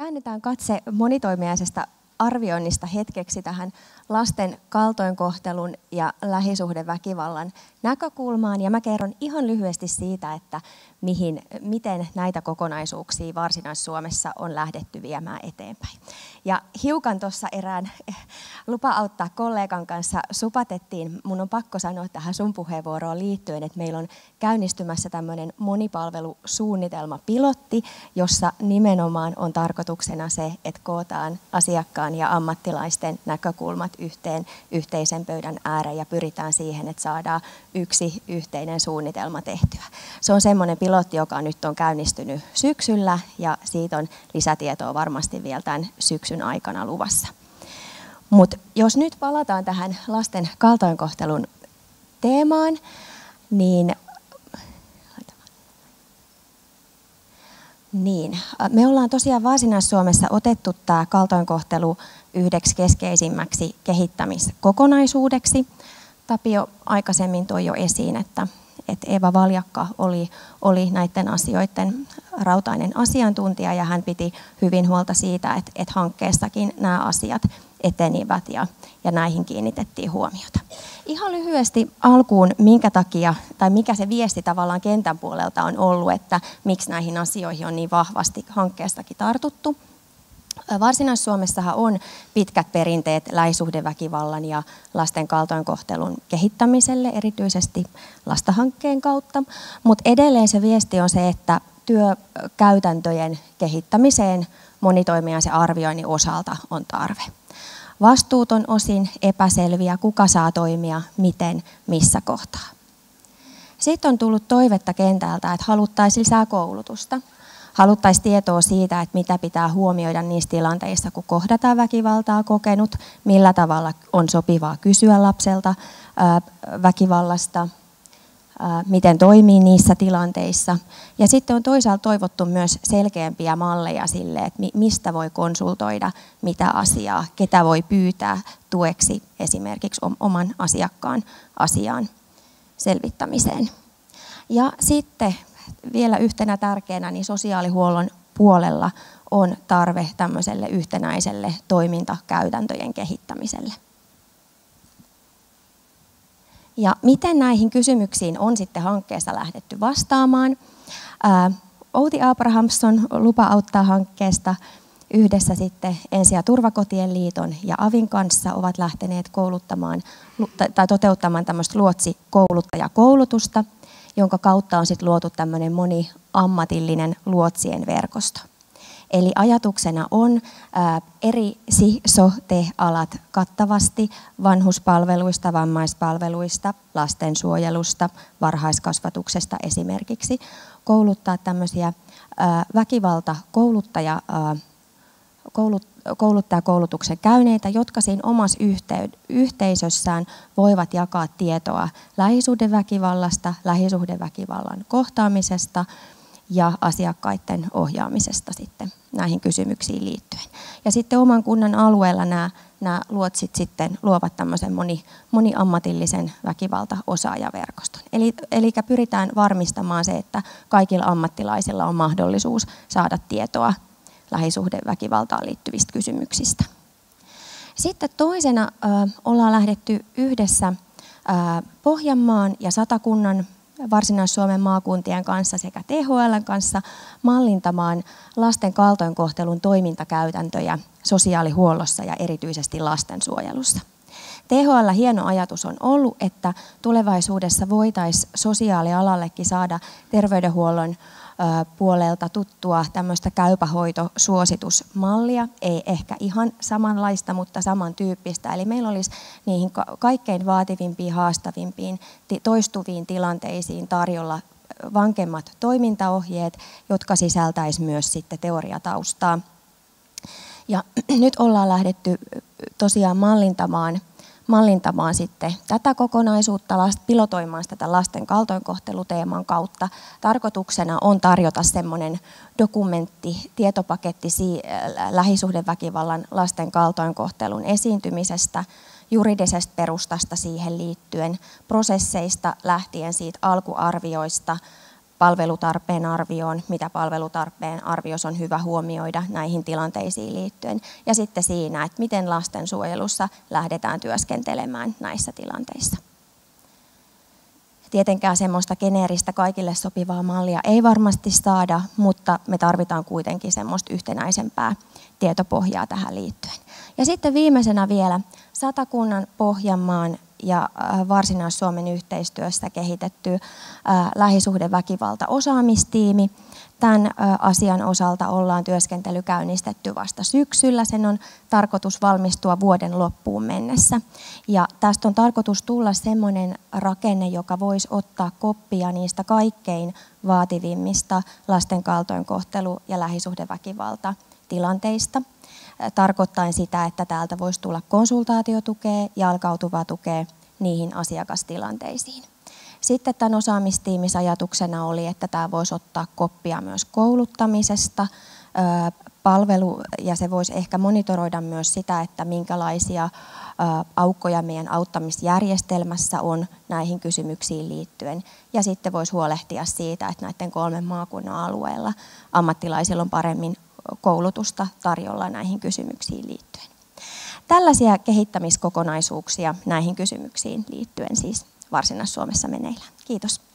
Käännetään katse monitoimiaisesta arvioinnista hetkeksi tähän lasten kaltoinkohtelun ja lähisuhdeväkivallan näkökulmaan. Ja mä kerron ihan lyhyesti siitä, että mihin, miten näitä kokonaisuuksia Varsinais-Suomessa on lähdetty viemään eteenpäin. Ja hiukan tuossa erään eh, lupa auttaa kollegan kanssa supatettiin. Mun on pakko sanoa tähän sun puheenvuoroon liittyen, että meillä on käynnistymässä tämmöinen monipalvelusuunnitelma pilotti, jossa nimenomaan on tarkoituksena se, että kootaan asiakkaan ja ammattilaisten näkökulmat yhteen yhteisen pöydän ääreen ja pyritään siihen, että saadaan yksi yhteinen suunnitelma tehtyä. Se on semmoinen pilotti, joka nyt on käynnistynyt syksyllä ja siitä on lisätietoa varmasti vielä tämän syksyn aikana luvassa. Mutta jos nyt palataan tähän lasten kaltoinkohtelun teemaan, niin Niin, me ollaan tosiaan Varsinais-Suomessa otettu tämä kaltoinkohtelu yhdeksi keskeisimmäksi kehittämiskokonaisuudeksi. Tapio aikaisemmin toi jo esiin, että, että Eva Valjakka oli, oli näiden asioiden rautainen asiantuntija ja hän piti hyvin huolta siitä, että, että hankkeessakin nämä asiat etenivät ja, ja näihin kiinnitettiin huomiota. Ihan lyhyesti alkuun, minkä takia tai mikä se viesti tavallaan kentän puolelta on ollut, että miksi näihin asioihin on niin vahvasti hankkeestakin tartuttu. Varsinais-Suomessahan on pitkät perinteet lähisuhdeväkivallan ja lasten kaltoinkohtelun kehittämiselle, erityisesti lastahankkeen kautta, mutta edelleen se viesti on se, että työkäytäntöjen kehittämiseen monitoimijaisen arvioinnin osalta on tarve. Vastuut on osin epäselviä, kuka saa toimia, miten, missä kohtaa. Sitten on tullut toivetta kentältä, että haluttaisiin lisää koulutusta. Haluttaisiin tietoa siitä, että mitä pitää huomioida niissä tilanteissa, kun kohdataan väkivaltaa kokenut, millä tavalla on sopivaa kysyä lapselta väkivallasta, miten toimii niissä tilanteissa. Ja sitten on toisaalta toivottu myös selkeämpiä malleja sille, että mistä voi konsultoida, mitä asiaa, ketä voi pyytää tueksi esimerkiksi oman asiakkaan asiaan selvittämiseen. Ja sitten vielä yhtenä tärkeänä niin sosiaalihuollon puolella on tarve tämmöiselle yhtenäiselle toimintakäytäntöjen kehittämiselle. Ja miten näihin kysymyksiin on sitten hankkeessa lähdetty vastaamaan? Outi Abrahamson lupa auttaa hankkeesta yhdessä sitten Ensi- ja turvakotien liiton ja AVin kanssa ovat lähteneet kouluttamaan tai toteuttamaan tämmöistä luotsikouluttajakoulutusta, jonka kautta on sitten luotu tämmöinen moniammatillinen luotsien verkosto. Eli ajatuksena on ää, eri SISO-alat kattavasti vanhuspalveluista, vammaispalveluista, lastensuojelusta, varhaiskasvatuksesta esimerkiksi kouluttaa tämmöisiä ää, väkivaltakouluttaja ää, koulut, kouluttajakoulutuksen käyneitä, jotka siinä omassa yhteisössään voivat jakaa tietoa lähisuhdeväkivallasta, lähisuhdeväkivallan kohtaamisesta – ja asiakkaiden ohjaamisesta sitten näihin kysymyksiin liittyen. Ja sitten oman kunnan alueella nämä, nämä luotsit sitten luovat tämmöisen moni, moniammatillisen väkivaltaosaajaverkoston. Eli, eli pyritään varmistamaan se, että kaikilla ammattilaisilla on mahdollisuus saada tietoa lähisuhdeväkivaltaan liittyvistä kysymyksistä. Sitten toisena äh, ollaan lähdetty yhdessä äh, Pohjanmaan ja Satakunnan Varsinais-Suomen maakuntien kanssa sekä THL kanssa mallintamaan lasten kaltoinkohtelun toimintakäytäntöjä sosiaalihuollossa ja erityisesti lastensuojelussa. THL hieno ajatus on ollut, että tulevaisuudessa voitaisiin sosiaalialallekin saada terveydenhuollon puolelta tuttua tämmöistä käypähoitosuositusmallia, ei ehkä ihan samanlaista, mutta samantyyppistä. Eli meillä olisi niihin kaikkein vaativimpiin, haastavimpiin, toistuviin tilanteisiin tarjolla vankemmat toimintaohjeet, jotka sisältäisi myös sitten teoriataustaa. Ja nyt ollaan lähdetty tosiaan mallintamaan mallintamaan sitten tätä kokonaisuutta, pilotoimaan tätä lasten kaltoinkohteluteeman kautta. Tarkoituksena on tarjota semmoinen dokumentti, tietopaketti lähisuhdeväkivallan lasten kaltoinkohtelun esiintymisestä, juridisesta perustasta siihen liittyen, prosesseista lähtien siitä alkuarvioista, palvelutarpeen arvioon, mitä palvelutarpeen arviossa on hyvä huomioida näihin tilanteisiin liittyen, ja sitten siinä, että miten lastensuojelussa lähdetään työskentelemään näissä tilanteissa. Tietenkään semmoista geneeristä kaikille sopivaa mallia ei varmasti saada, mutta me tarvitaan kuitenkin semmoista yhtenäisempää tietopohjaa tähän liittyen. Ja sitten viimeisenä vielä Satakunnan, Pohjanmaan ja äh, Varsinais-Suomen yhteistyössä kehitetty äh, lähisuhdeväkivalta-osaamistiimi. Tämän äh, asian osalta ollaan työskentely käynnistetty vasta syksyllä. Sen on tarkoitus valmistua vuoden loppuun mennessä. Ja tästä on tarkoitus tulla sellainen rakenne, joka voisi ottaa koppia niistä kaikkein vaativimmista lasten kaltoinkohtelu- ja lähisuhdeväkivalta tilanteista – tarkoittaen sitä, että täältä voisi tulla konsultaatiotukea, jalkautuvaa tukea niihin asiakastilanteisiin. Sitten tämän osaamistiimisajatuksena oli, että tämä voisi ottaa koppia myös kouluttamisesta, palvelu, ja se voisi ehkä monitoroida myös sitä, että minkälaisia aukkoja meidän auttamisjärjestelmässä on näihin kysymyksiin liittyen. Ja sitten voisi huolehtia siitä, että näiden kolmen maakunnan alueella ammattilaisilla on paremmin koulutusta tarjolla näihin kysymyksiin liittyen. Tällaisia kehittämiskokonaisuuksia näihin kysymyksiin liittyen siis Varsinais-Suomessa meneillään. Kiitos.